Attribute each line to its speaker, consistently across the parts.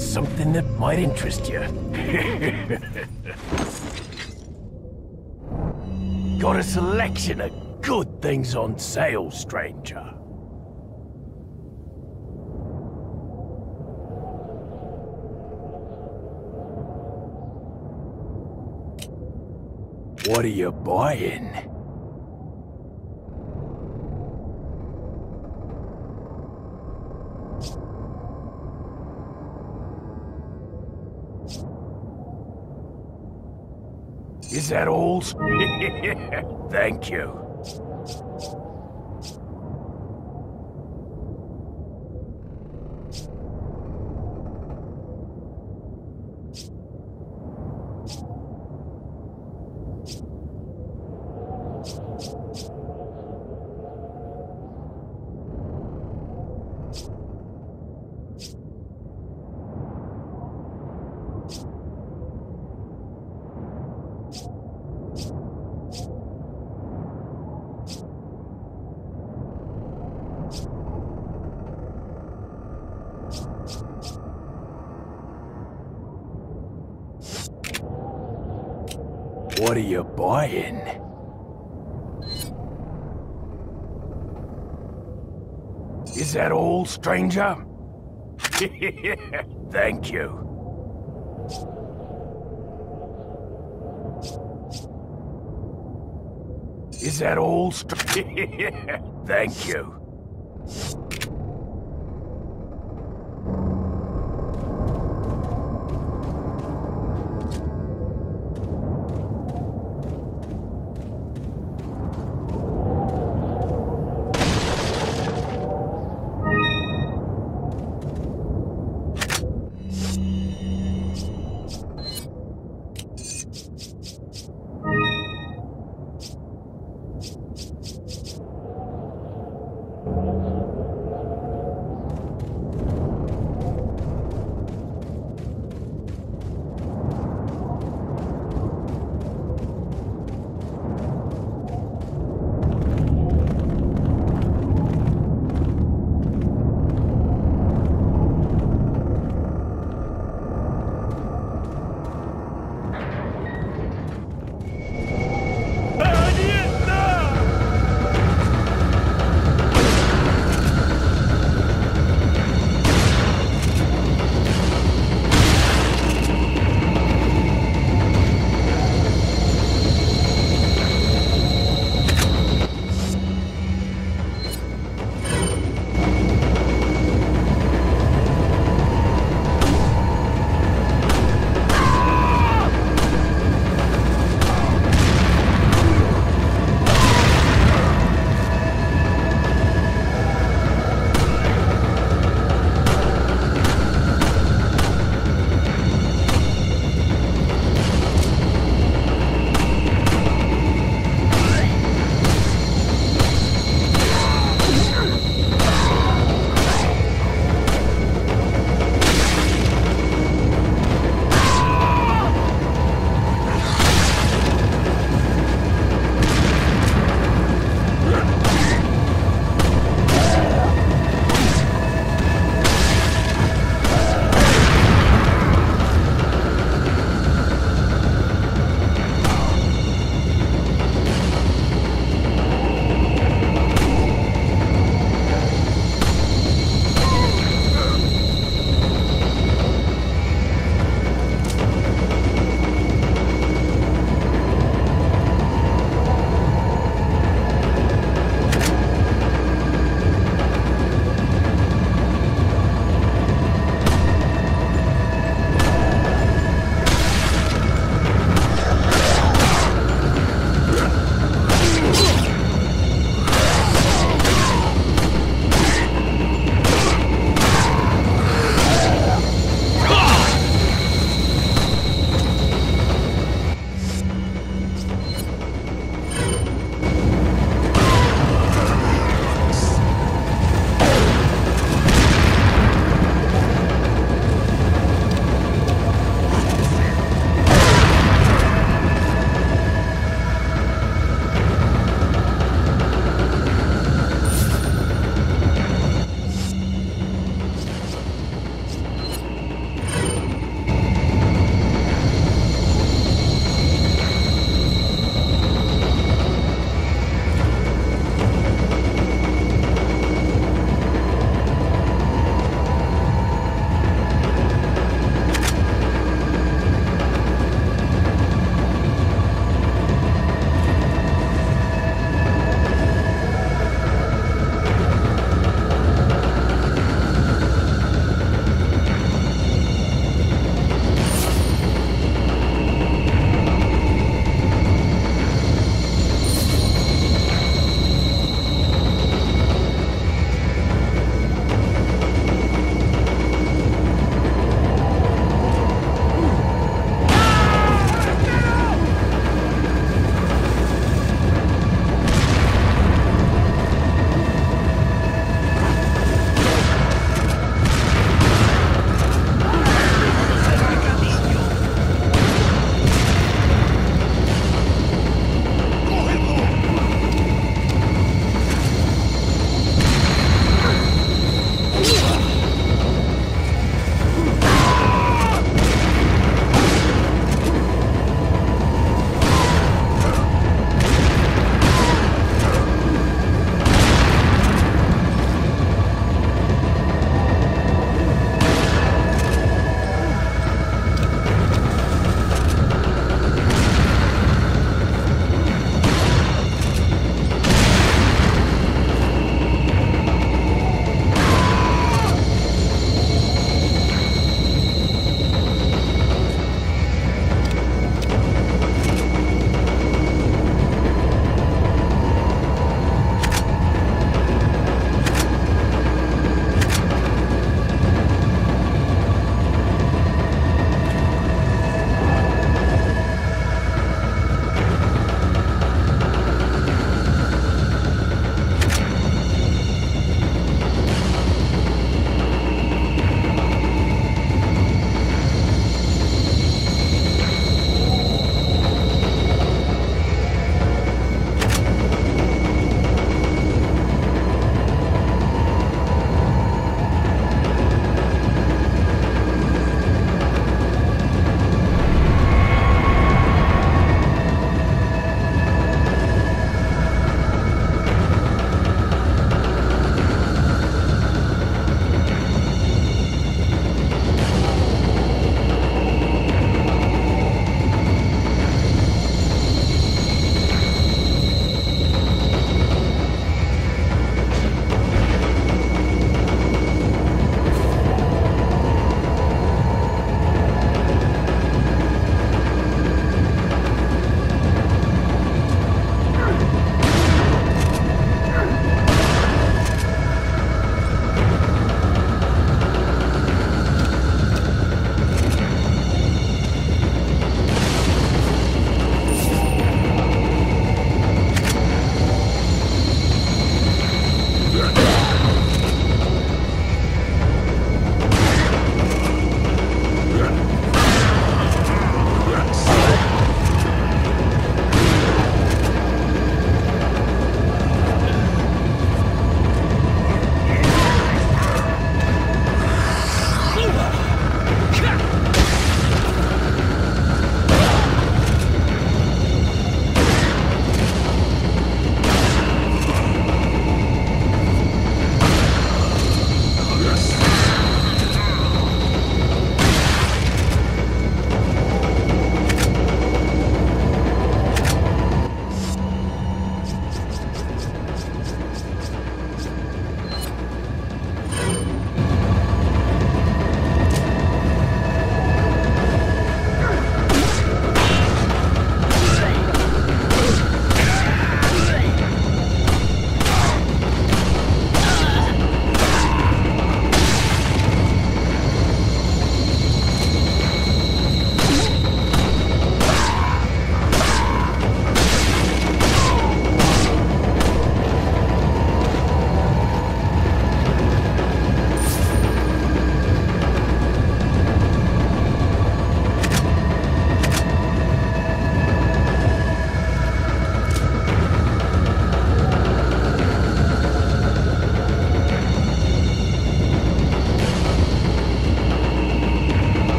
Speaker 1: something that might interest you. got a selection of good things on sale, stranger. What are you buying? That all? Thank you. What are you buying? Is that all, stranger? Thank you. Is that all, str- Thank you.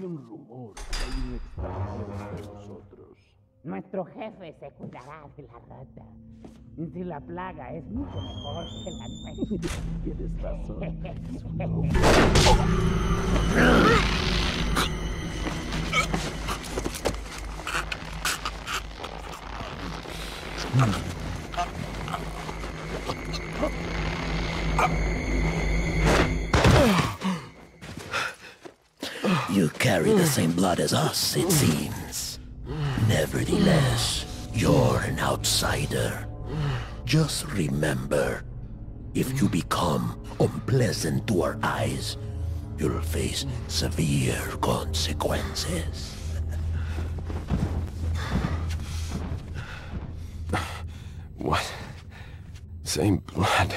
Speaker 2: Hay un rumor que hay un extranjero entre nosotros.
Speaker 3: Nuestro jefe se cuidará de la rata. Si la plaga es mucho mejor que la nuestra.
Speaker 2: Tienes razón.
Speaker 4: You same blood as us, it seems. Nevertheless, you're an outsider. Just remember, if you become unpleasant to our eyes, you'll face severe consequences.
Speaker 1: What? Same blood.